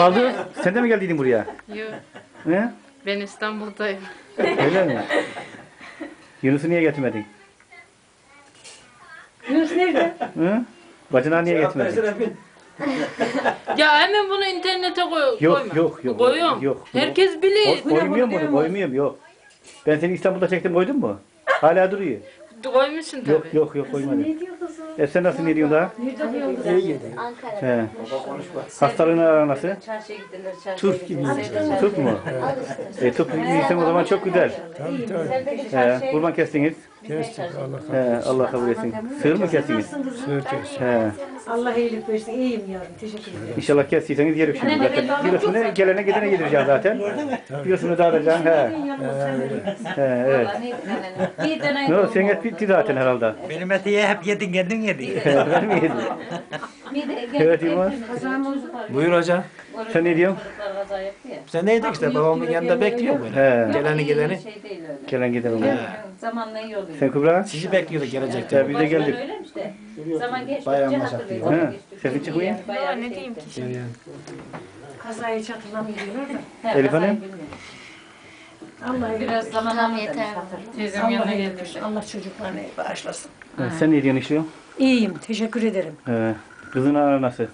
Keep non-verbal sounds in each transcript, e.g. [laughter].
Baldı sen de mi geldiydin buraya? Yok. He? Ben İstanbul'dayım. Öyle mi? Yunus'u niye getirmedin? Yunus nerede? Hı? Bacına niye getirmedin? Ya hemen bunu internete koy. Yok, koyma. yok, yok. Koyuyorum. Yok. Herkes bilir. Koy- Koymuyorum bunu, koymuyorum yok. Ben seni İstanbul'da çektim koydun mu? Hala duruyor. Koymuşsun tabii. Yok yok yok koymadım. Ne diyor? E sen nasıl ne diyorsun daha? Ankara. He. Hastalığın aran nasıl? Çarşıya gidilir, çarşıya Turp gibi. gidilir. Tut mu? E tut iyiysen o zaman çok güzel. Tabii tabii. Sen He. Kurban kestiniz. Kestik Allah He. Allah kabul etsin. Sığır mı kestiniz? Sığır kestik. He. Allah iyilik versin. İyiyim yavrum. Teşekkür ederim. İnşallah kestiyseniz yerim şimdi zaten. Biliyorsunuz gelene gidene yedireceğim zaten. Biliyorsunuz dağıtacağım. He. He evet. Bir dönem Ne oldu? Senin et bitti zaten herhalde. Benim eti hep yedin yedin. ben mi yedim? Evet Yılmaz. Buyur hocam. Sen ne diyorsun? Sen neydin işte babamın yanında bekliyor böyle. He. Geleni gideni. Şey değil öyle. Gelen giden olur. Zamanla iyi oluyor. Sen Kubra? Sizi bekliyorduk gelecekte. Ya biz de geldik. Zaman geçtikçe Bayram hatırlıyor. He. Yani bayağı ne şey diyeyim etti. Kazayı hiç. He, Elif Hanım? Allah Biraz zaman Tamam, almış yeter. Teyzem Allah yanına iyilik geldi. versin. Allah çocuklarını bağışlasın. He, Sen ne diyorsun işliyor? İyiyim. Teşekkür ederim. He. Kızın aran nasıl?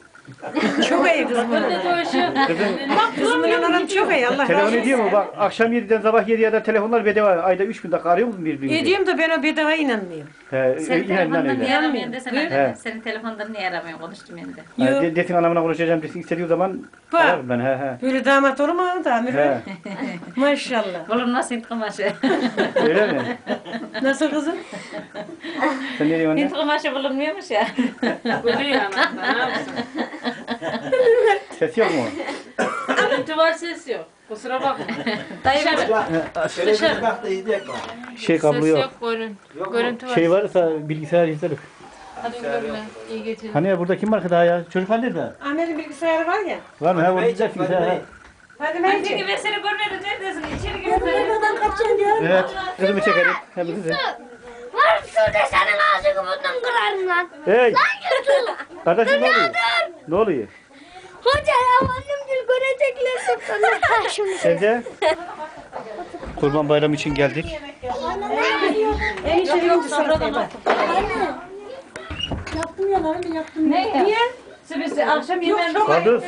Çok iyi anam. konuşuyor? Kızın Kızımın anam çok iyi. Allah razı telefon olsun. ediyor mu? Bak akşam 7'den sabah 7'ye kadar telefonlar bedava. Ayda 3000 dakika arıyor musun birbirinizi? Ediyorum da ben o bedava inanmıyorum. He, Senin inan inan telefondan niye öyle. aramıyorsun desene. He. Senin telefondan niye aramıyorsun konuştum hem de. Ha, de- desin anamına konuşacağım desin istediği zaman Bak. ararım ben he he. Böyle damat olur mu Damir? He. [laughs] Maşallah. Oğlum nasıl intikambaşı? [laughs] Öyle mi? Nasıl kızım? Sen ne diyorsun anne? Bulunmuyormuş ya. Biliyor anam. Ne yapsın? Ses yok mu? Görüntü var ses yok. Kusura bakma. Dayı Dışarı. Şey kablo Ses yok. yok. Görün. Görüntü var. Şey varsa bilgisayar izlerim. Hadi görün. İyi geceler. Hani ya burada kim var ki daha ya? Çocuk halde de. Ahmet'in bilgisayarı var ya. Var mı? Ha orada güzel bilgisayar. ha. Hadi Mehmet. ben seni görmedim neredesin? İçeri gir. Evet. Kızımı çekerim. Hem kızı. Var şurada senin ağzını burnunu kırarım lan. Hey. Kardeşim ne oluyor? Ne oluyor? Hoca annem gül görecekler sonra karşımıza. Sence? Kurban bayramı için geldik. En şey yoktu sonra bak. Yaptım yaptım. Ne ya? Niye? Siz akşam yemeğini Kaldır.